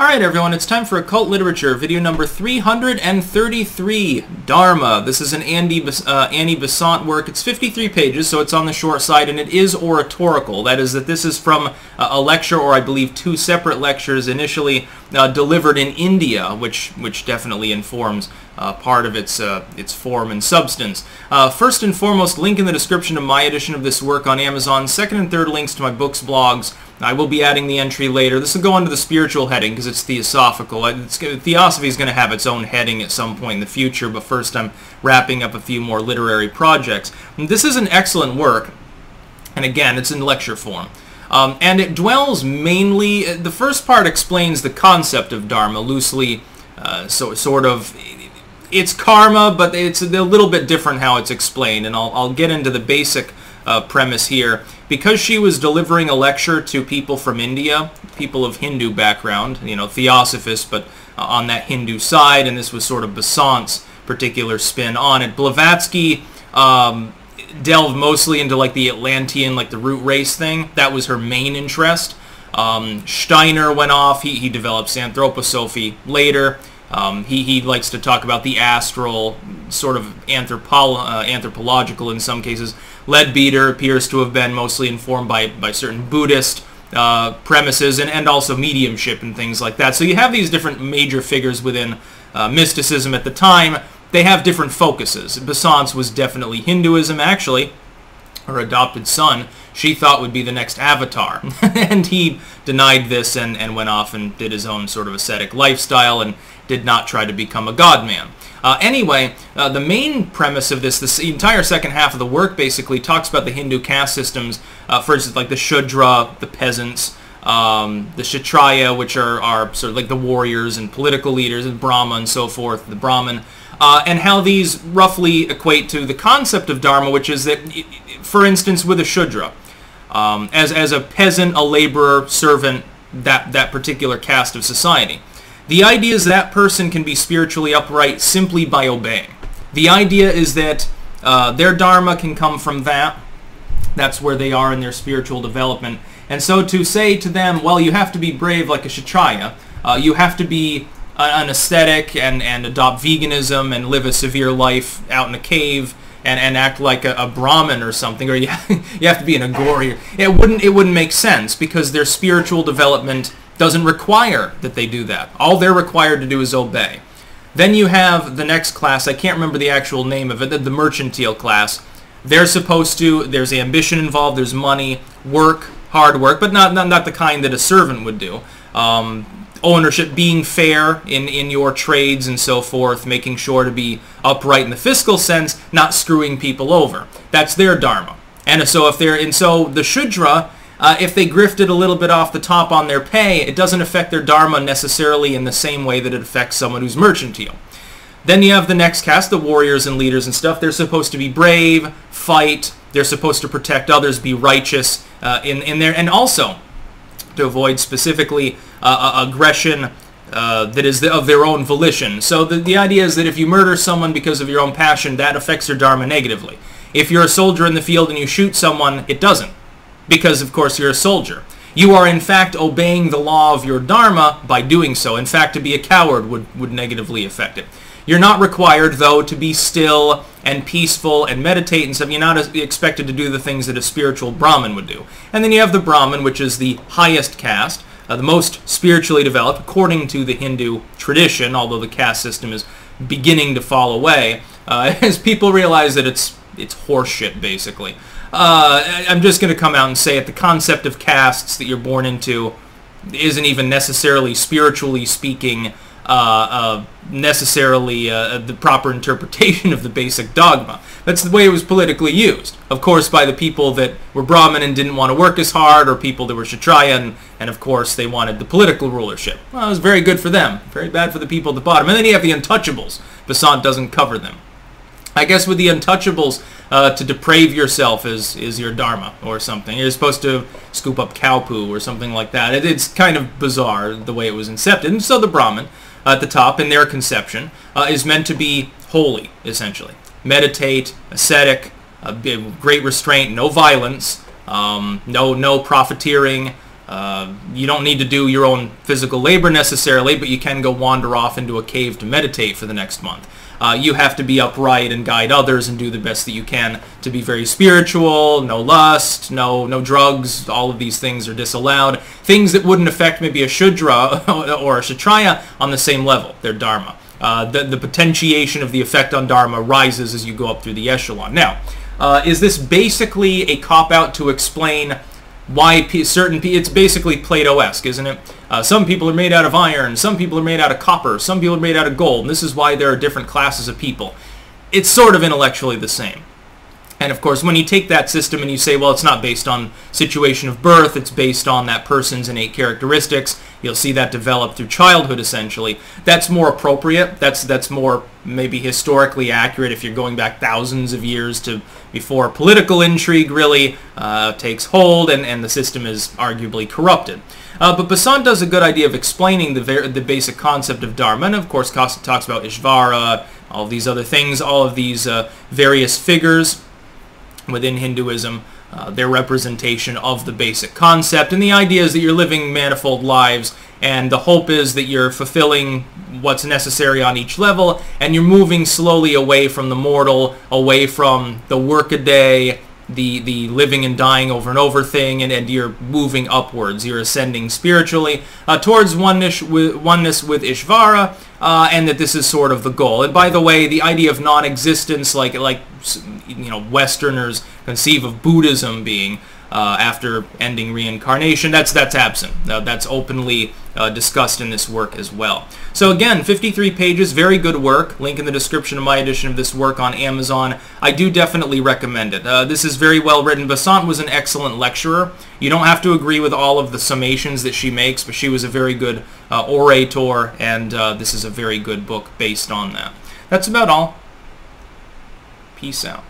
Alright everyone, it's time for occult literature, video number 333, Dharma. This is an Andy, uh, Annie Besant work. It's 53 pages, so it's on the short side, and it is oratorical. That is that this is from uh, a lecture, or I believe two separate lectures, initially uh, delivered in India, which, which definitely informs uh, part of its, uh, its form and substance. Uh, first and foremost, link in the description of my edition of this work on Amazon. Second and third links to my books, blogs, I will be adding the entry later. This will go under the spiritual heading because it's theosophical. It's, Theosophy is going to have its own heading at some point in the future, but first I'm wrapping up a few more literary projects. And this is an excellent work, and again, it's in lecture form. Um, and it dwells mainly, the first part explains the concept of Dharma loosely, uh, so sort of, it's karma, but it's a little bit different how it's explained, and I'll, I'll get into the basic uh, premise here. Because she was delivering a lecture to people from India, people of Hindu background, you know, theosophists, but uh, on that Hindu side, and this was sort of Besant's particular spin on it. Blavatsky um, delved mostly into like the Atlantean, like the root race thing. That was her main interest. Um, Steiner went off. He, he develops anthroposophy later. Um, he, he likes to talk about the astral, sort of uh, anthropological in some cases. Leadbeater appears to have been mostly informed by, by certain Buddhist uh, premises and, and also mediumship and things like that. So you have these different major figures within uh, mysticism at the time. They have different focuses. Besant's was definitely Hinduism, actually. Her adopted son, she thought would be the next avatar. and he denied this and, and went off and did his own sort of ascetic lifestyle and did not try to become a god-man. Uh, anyway, uh, the main premise of this, this entire second half of the work basically talks about the Hindu caste systems, uh, for instance, like the Shudra, the peasants, um, the Kshatriya, which are, are sort of like the warriors and political leaders, and Brahma and so forth, the Brahmin, uh, and how these roughly equate to the concept of Dharma, which is that, for instance, with a Shudra, um, as, as a peasant, a laborer, servant, that, that particular caste of society. The idea is that person can be spiritually upright simply by obeying. The idea is that uh, their dharma can come from that. That's where they are in their spiritual development. And so to say to them, well, you have to be brave like a Kshatriya, uh, you have to be an ascetic and, and adopt veganism and live a severe life out in a cave and, and act like a, a Brahmin or something, or you, you have to be an Aghori. It wouldn't, it wouldn't make sense because their spiritual development doesn't require that they do that. All they're required to do is obey. Then you have the next class, I can't remember the actual name of it, the, mercantile class. They're supposed to, there's ambition involved, there's money, work, hard work, but not, not, not the kind that a servant would do. Um, ownership, being fair in, in your trades and so forth, making sure to be upright in the fiscal sense, not screwing people over. That's their dharma. And so if they're, and so the Shudra uh, if they grifted a little bit off the top on their pay, it doesn't affect their dharma necessarily in the same way that it affects someone who's mercantile. Then you have the next caste, the warriors and leaders and stuff. They're supposed to be brave, fight. They're supposed to protect others, be righteous uh, in, in there, and also to avoid specifically uh aggression uh, that is the, of their own volition. So the, the idea is that if you murder someone because of your own passion, that affects your dharma negatively. If you're a soldier in the field and you shoot someone, it doesn't because of course you're a soldier. You are in fact obeying the law of your dharma by doing so. In fact, to be a coward would, would negatively affect it. You're not required, though, to be still and peaceful and meditate and stuff. You're not expected to do the things that a spiritual Brahmin would do. And then you have the Brahmin, which is the highest caste, uh, the most spiritually developed, according to the Hindu tradition, although the caste system is beginning to fall away, uh, as people realize that it's, it's horseshit, basically uh, I'm just going to come out and say it. The concept of castes that you're born into isn't even necessarily spiritually speaking uh, uh, necessarily uh, the proper interpretation of the basic dogma. That's the way it was politically used. Of course, by the people that were Brahmin and didn't want to work as hard, or people that were Kshatriya, and, and of course they wanted the political rulership. Well, it was very good for them. Very bad for the people at the bottom. And then you have the untouchables. Besant doesn't cover them. I guess with the untouchables, uh, to deprave yourself is, is your dharma or something. You're supposed to scoop up cow poo or something like that. It, it's kind of bizarre the way it was incepted. And so the Brahmin at the top in their conception uh, is meant to be holy, essentially. Meditate, ascetic, great restraint, no violence, um, no, no profiteering, Uh, you don't need to do your own physical labor necessarily, but you can go wander off into a cave to meditate for the next month. Uh, you have to be upright and guide others and do the best that you can to be very spiritual, no lust, no no drugs, all of these things are disallowed. Things that wouldn't affect maybe a Shudra or a Kshatriya on the same level, they're Dharma. Uh, the, the potentiation of the effect on Dharma rises as you go up through the echelon. Now, uh, is this basically a cop-out to explain why certain it's basically Plato-esque, isn't it? Uh, some people are made out of iron, some people are made out of copper, some people are made out of gold, and this is why there are different classes of people. It's sort of intellectually the same. And of course, when you take that system and you say, well, it's not based on situation of birth, it's based on that person's innate characteristics, you'll see that develop through childhood essentially. That's more appropriate. That's that's more maybe historically accurate if you're going back thousands of years to before political intrigue really uh, takes hold and, and the system is arguably corrupted. Uh, but Besant does a good idea of explaining the, ver- the basic concept of Dharma, and of course Costa talks about Ishvara, all these other things, all of these uh, various figures within Hinduism, uh, their representation of the basic concept. And the idea is that you're living manifold lives, and the hope is that you're fulfilling what's necessary on each level, and you're moving slowly away from the mortal, away from the workaday, the the living and dying over and over thing, and, and you're moving upwards. You're ascending spiritually uh, towards oneness with, oneness with Ishvara, uh, and that this is sort of the goal. And by the way, the idea of non-existence, like like you know Westerners conceive of Buddhism being uh, after ending reincarnation. That's that's absent. Uh, that's openly uh, discussed in this work as well. So again, 53 pages, very good work. Link in the description of my edition of this work on Amazon. I do definitely recommend it. Uh, this is very well written. Besant was an excellent lecturer. You don't have to agree with all of the summations that she makes, but she was a very good uh, orator, and uh, this is a very good book based on that. That's about all. Peace out.